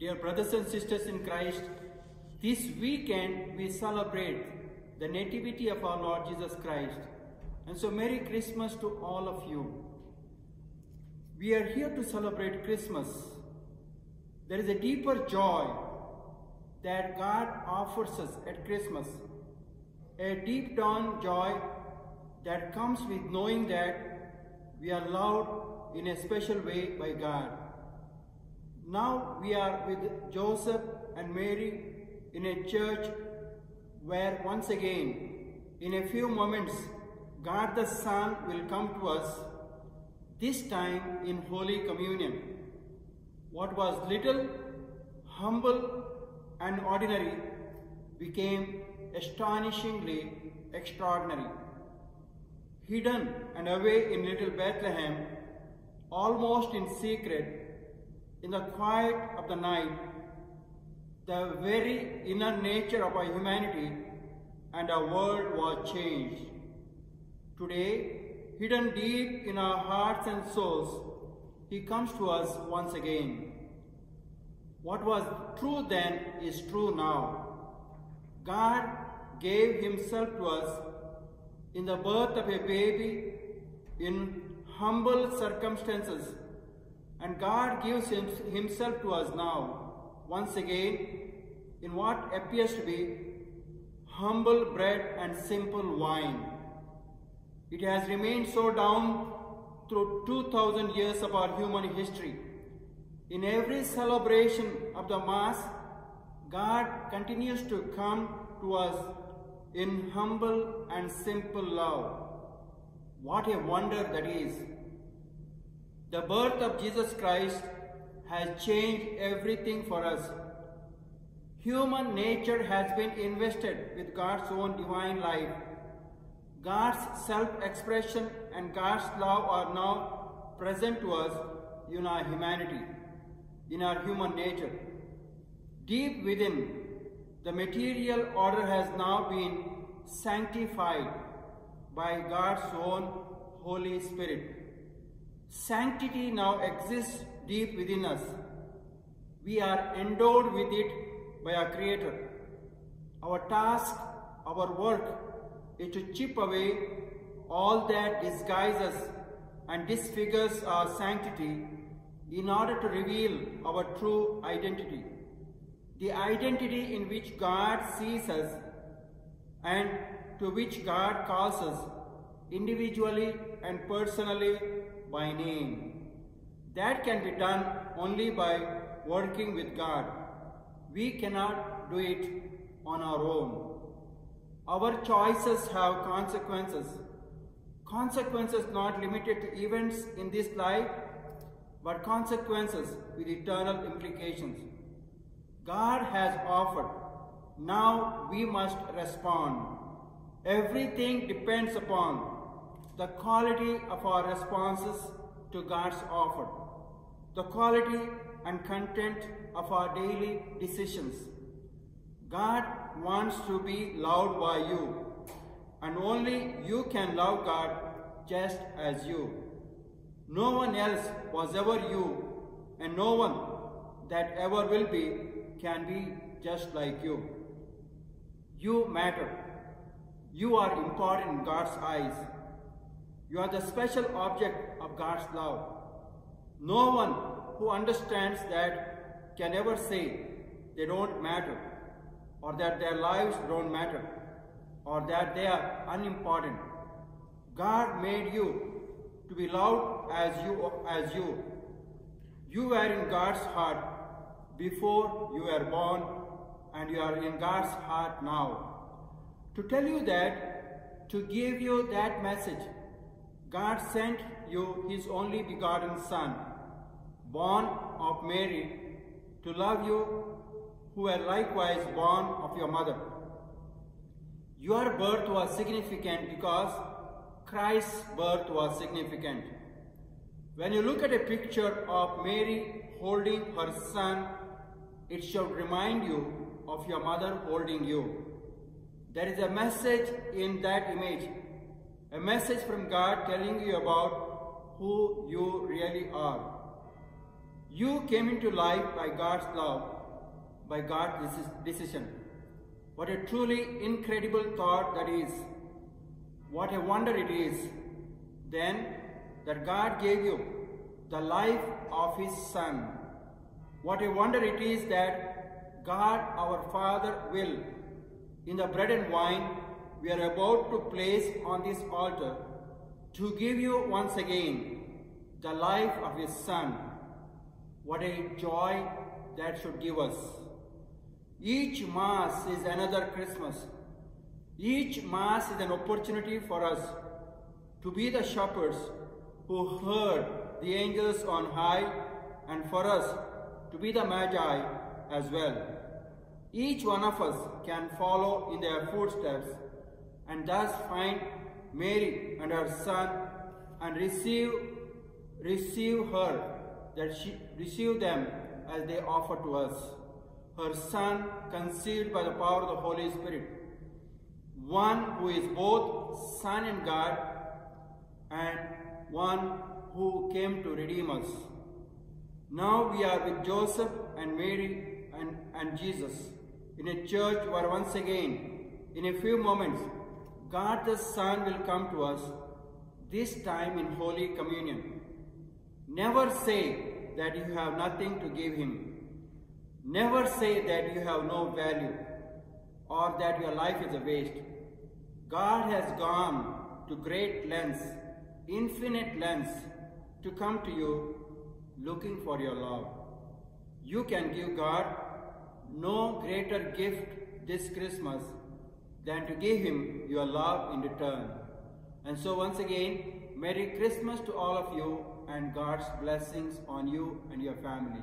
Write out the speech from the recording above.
Dear brothers and sisters in Christ, this weekend we celebrate the nativity of our Lord Jesus Christ. And so Merry Christmas to all of you. We are here to celebrate Christmas. There is a deeper joy that God offers us at Christmas. A deep down joy that comes with knowing that we are loved in a special way by God. Now we are with Joseph and Mary in a church where once again, in a few moments, God the Son will come to us, this time in Holy Communion. What was little, humble, and ordinary became astonishingly extraordinary. Hidden and away in little Bethlehem, almost in secret, in the quiet of the night, the very inner nature of our humanity and our world was changed. Today, hidden deep in our hearts and souls, He comes to us once again. What was true then is true now. God gave Himself to us in the birth of a baby in humble circumstances, and God gives Himself to us now, once again, in what appears to be humble bread and simple wine. It has remained so down through 2000 years of our human history. In every celebration of the Mass, God continues to come to us in humble and simple love. What a wonder that is. The birth of Jesus Christ has changed everything for us. Human nature has been invested with God's own divine life. God's self-expression and God's love are now present to us in our humanity, in our human nature. Deep within, the material order has now been sanctified by God's own Holy Spirit. Sanctity now exists deep within us. We are endowed with it by our Creator. Our task, our work is to chip away all that disguises and disfigures our sanctity in order to reveal our true identity. The identity in which God sees us and to which God calls us individually and personally by name. That can be done only by working with God. We cannot do it on our own. Our choices have consequences. Consequences not limited to events in this life, but consequences with eternal implications. God has offered. Now we must respond. Everything depends upon the quality of our responses to God's offer, the quality and content of our daily decisions. God wants to be loved by you, and only you can love God just as you. No one else was ever you, and no one that ever will be can be just like you. You matter. You are important in God's eyes. You are the special object of God's love. No one who understands that can ever say they don't matter, or that their lives don't matter, or that they are unimportant. God made you to be loved as you as you. You were in God's heart before you were born, and you are in God's heart now. To tell you that, to give you that message, God sent you his only begotten Son, born of Mary, to love you who were likewise born of your mother. Your birth was significant because Christ's birth was significant. When you look at a picture of Mary holding her son, it should remind you of your mother holding you. There is a message in that image, a message from God telling you about who you really are. You came into life by God's love, by God's decision. What a truly incredible thought that is. What a wonder it is. Then that God gave you the life of His Son. What a wonder it is that God our Father will, in the bread and wine we are about to place on this altar, to give you once again the life of His Son. What a joy that should give us. Each Mass is another Christmas. Each Mass is an opportunity for us to be the shepherds who heard the angels on high and for us to be the Magi as well. Each one of us can follow in their footsteps and thus find Mary and her son and receive, receive her, that she receive them as they offer to us. Her son conceived by the power of the Holy Spirit, one who is both Son and God and one who came to redeem us. Now we are with Joseph and Mary and, and Jesus in a church where once again, in a few moments, God the Son will come to us, this time in Holy Communion. Never say that you have nothing to give Him. Never say that you have no value or that your life is a waste. God has gone to great lengths, infinite lengths, to come to you looking for your love. You can give God no greater gift this Christmas than to give Him your love in return. And so, once again, Merry Christmas to all of you and God's blessings on you and your family.